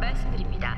말씀드립니다.